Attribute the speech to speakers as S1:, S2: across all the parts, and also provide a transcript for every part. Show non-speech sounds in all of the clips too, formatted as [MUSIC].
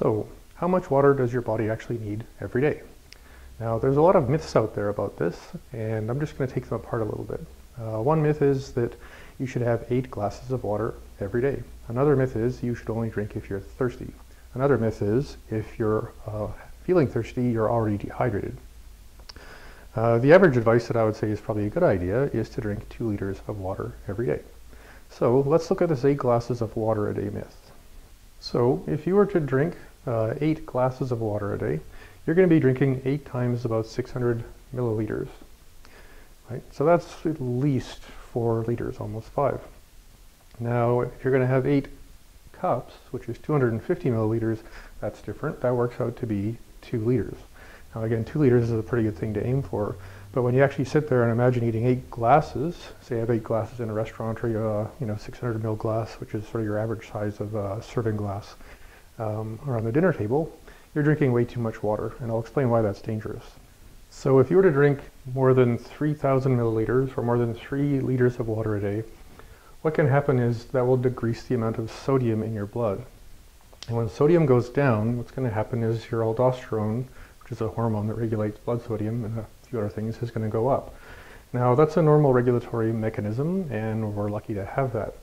S1: So, how much water does your body actually need every day? Now, there's a lot of myths out there about this, and I'm just going to take them apart a little bit. Uh, one myth is that you should have eight glasses of water every day. Another myth is you should only drink if you're thirsty. Another myth is if you're uh, feeling thirsty, you're already dehydrated. Uh, the average advice that I would say is probably a good idea is to drink two liters of water every day. So let's look at this eight glasses of water a day myth. So if you were to drink uh, eight glasses of water a day, you're going to be drinking eight times about 600 milliliters. Right? So that's at least four liters, almost five. Now, if you're going to have eight cups, which is 250 milliliters, that's different. That works out to be two liters. Now again, two liters is a pretty good thing to aim for, but when you actually sit there and imagine eating eight glasses, say you have eight glasses in a restaurant or you, uh, you know 600 ml glass, which is sort of your average size of uh, serving glass, um, around the dinner table, you're drinking way too much water, and I'll explain why that's dangerous. So if you were to drink more than 3,000 milliliters or more than three liters of water a day, what can happen is that will decrease the amount of sodium in your blood. And when sodium goes down, what's going to happen is your aldosterone, which is a hormone that regulates blood sodium and a few other things, is going to go up. Now, that's a normal regulatory mechanism, and we're lucky to have that.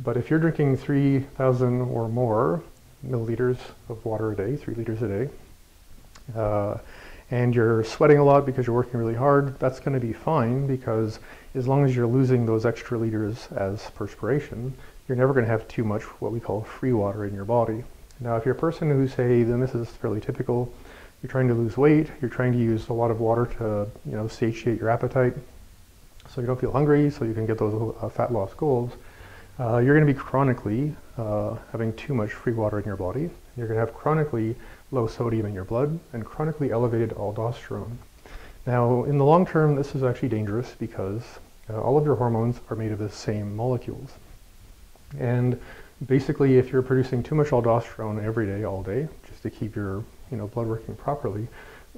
S1: But if you're drinking 3,000 or more milliliters of water a day, three liters a day, uh, and you're sweating a lot because you're working really hard, that's going to be fine because as long as you're losing those extra liters as perspiration, you're never going to have too much what we call free water in your body. Now, if you're a person who say, then this is fairly typical, you're trying to lose weight, you're trying to use a lot of water to, you know, satiate your appetite, so you don't feel hungry, so you can get those uh, fat loss goals, uh, you're going to be chronically uh, having too much free water in your body. You're going to have chronically low sodium in your blood and chronically elevated aldosterone. Now, in the long term, this is actually dangerous because uh, all of your hormones are made of the same molecules. And basically, if you're producing too much aldosterone every day, all day, just to keep your you know, blood working properly,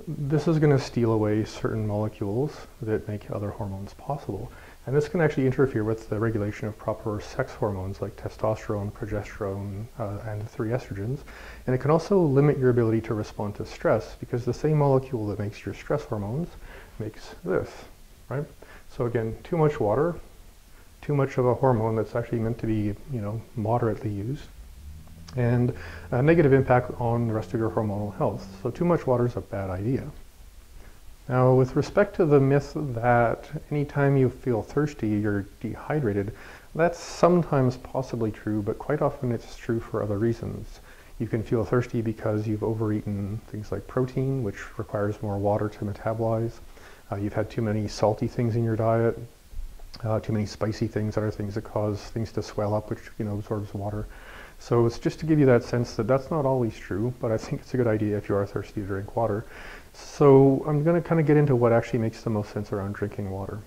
S1: this is going to steal away certain molecules that make other hormones possible. And this can actually interfere with the regulation of proper sex hormones like testosterone, progesterone, uh, and the three estrogens. And it can also limit your ability to respond to stress because the same molecule that makes your stress hormones makes this, right? So again, too much water, too much of a hormone that's actually meant to be, you know, moderately used, and a negative impact on the rest of your hormonal health. So too much water is a bad idea. Now, with respect to the myth that anytime you feel thirsty, you're dehydrated, that's sometimes possibly true, but quite often it's true for other reasons. You can feel thirsty because you've overeaten things like protein, which requires more water to metabolize. Uh, you've had too many salty things in your diet, uh, too many spicy things, other things that cause things to swell up, which you know absorbs water. So it's just to give you that sense that that's not always true, but I think it's a good idea if you are thirsty to drink water. So I'm going to kind of get into what actually makes the most sense around drinking water.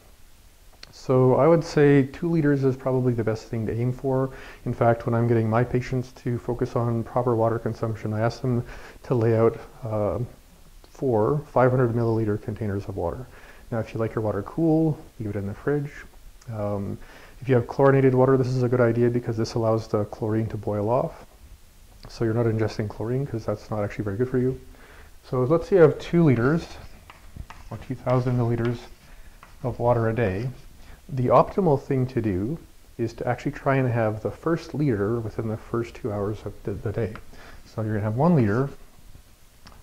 S1: So I would say two liters is probably the best thing to aim for. In fact, when I'm getting my patients to focus on proper water consumption, I ask them to lay out uh, four 500 milliliter containers of water. Now, if you like your water cool, leave it in the fridge. Um, if you have chlorinated water, this is a good idea because this allows the chlorine to boil off. So you're not ingesting chlorine because that's not actually very good for you. So let's say you have two liters or 2,000 milliliters of water a day. The optimal thing to do is to actually try and have the first liter within the first two hours of the, the day. So you're going to have one liter,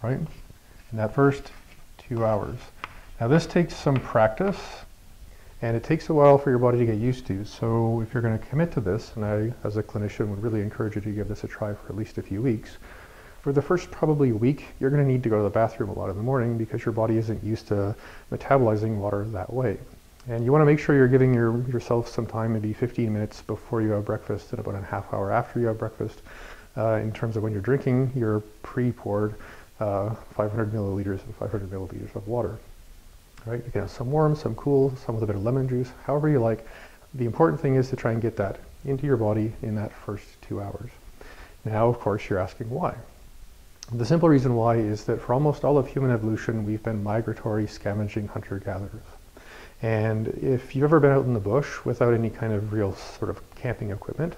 S1: right, in that first two hours. Now this takes some practice and it takes a while for your body to get used to. So if you're going to commit to this, and I as a clinician would really encourage you to give this a try for at least a few weeks, for the first probably week, you're going to need to go to the bathroom a lot in the morning because your body isn't used to metabolizing water that way. And you want to make sure you're giving your, yourself some time, maybe 15 minutes before you have breakfast and about a half hour after you have breakfast, uh, in terms of when you're drinking your pre-poured uh, 500 milliliters and 500 milliliters of water. Right? You can have some warm, some cool, some with a bit of lemon juice, however you like. The important thing is to try and get that into your body in that first two hours. Now, of course, you're asking why. The simple reason why is that for almost all of human evolution, we've been migratory, scavenging hunter-gatherers. And if you've ever been out in the bush without any kind of real sort of camping equipment,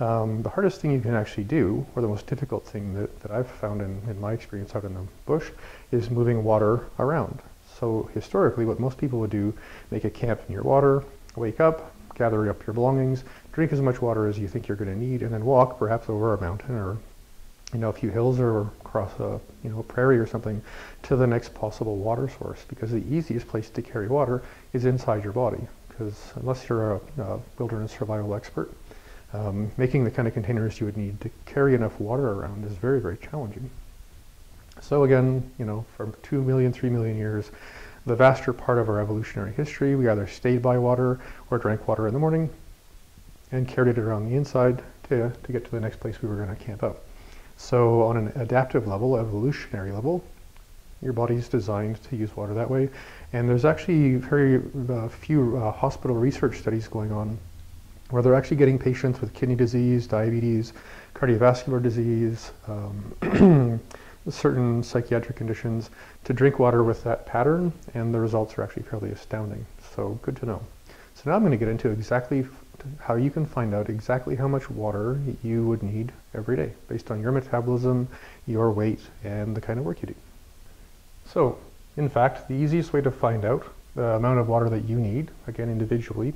S1: Um, the hardest thing you can actually do, or the most difficult thing that, that I've found in, in my experience out in the bush, is moving water around. So historically, what most people would do, make a camp near water, wake up, gather up your belongings, drink as much water as you think you're going to need, and then walk perhaps over a mountain or you know a few hills or across a you know a prairie or something to the next possible water source. Because the easiest place to carry water is inside your body. Because unless you're a, a wilderness survival expert, um, making the kind of containers you would need to carry enough water around is very, very challenging. So again, you know, for two million, three million years, the vaster part of our evolutionary history, we either stayed by water or drank water in the morning and carried it around the inside to, to get to the next place we were going to camp out. So on an adaptive level, evolutionary level, your body's designed to use water that way. And there's actually very uh, few uh, hospital research studies going on where they're actually getting patients with kidney disease, diabetes, cardiovascular disease, um, [CLEARS THROAT] certain psychiatric conditions to drink water with that pattern, and the results are actually fairly astounding. So good to know. So now I'm going to get into exactly how you can find out exactly how much water you would need every day based on your metabolism, your weight, and the kind of work you do. So, in fact, the easiest way to find out the amount of water that you need, again individually,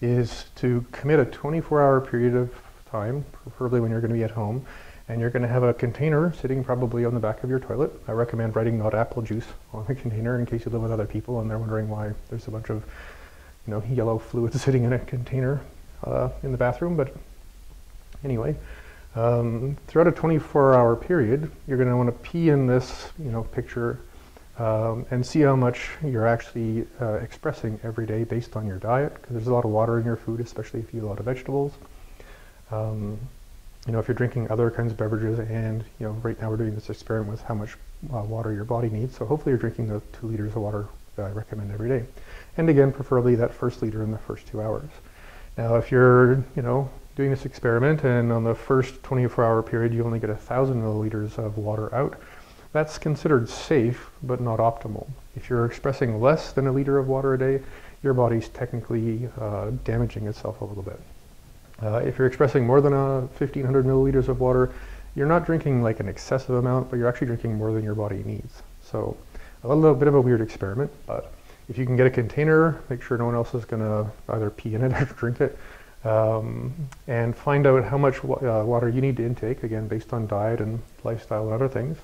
S1: is to commit a 24 hour period of time, preferably when you're going to be at home, and you're going to have a container sitting probably on the back of your toilet. I recommend writing not apple juice on the [LAUGHS] container in case you live with other people and they're wondering why there's a bunch of you know, yellow fluid [LAUGHS] sitting in a container uh, in the bathroom. But anyway, um, throughout a 24 hour period, you're going to want to pee in this you know, picture um, and see how much you're actually uh, expressing every day based on your diet, because there's a lot of water in your food, especially if you eat a lot of vegetables. Um, you know, if you're drinking other kinds of beverages, and you know, right now we're doing this experiment with how much uh, water your body needs. So hopefully you're drinking the two liters of water that I recommend every day, and again, preferably that first liter in the first two hours. Now, if you're, you know, doing this experiment and on the first 24-hour period you only get a thousand milliliters of water out, that's considered safe, but not optimal. If you're expressing less than a liter of water a day, your body's technically uh, damaging itself a little bit. Uh, if you're expressing more than a 1500 milliliters of water, you're not drinking like an excessive amount, but you're actually drinking more than your body needs. So a little bit of a weird experiment, but if you can get a container, make sure no one else is going to either pee in it [LAUGHS] or drink it, um, and find out how much uh, water you need to intake, again, based on diet and lifestyle and other things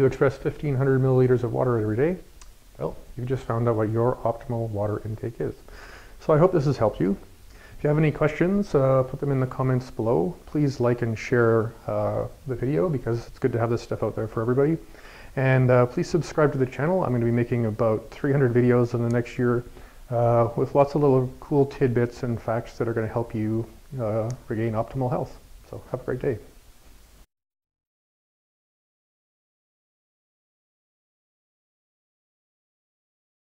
S1: to express 1500 milliliters of water every day, well, you've just found out what your optimal water intake is. So I hope this has helped you. If you have any questions, uh, put them in the comments below. Please like and share uh, the video because it's good to have this stuff out there for everybody. And uh, please subscribe to the channel. I'm going to be making about 300 videos in the next year uh, with lots of little cool tidbits and facts that are going to help you uh, regain optimal health. So have a great day.